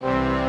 you